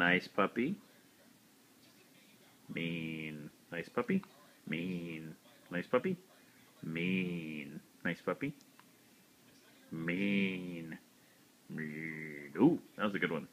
Nice puppy. Mean. Nice puppy. Mean. Nice puppy. Mean. Nice puppy. Mean. Mean. Ooh, that was a good one.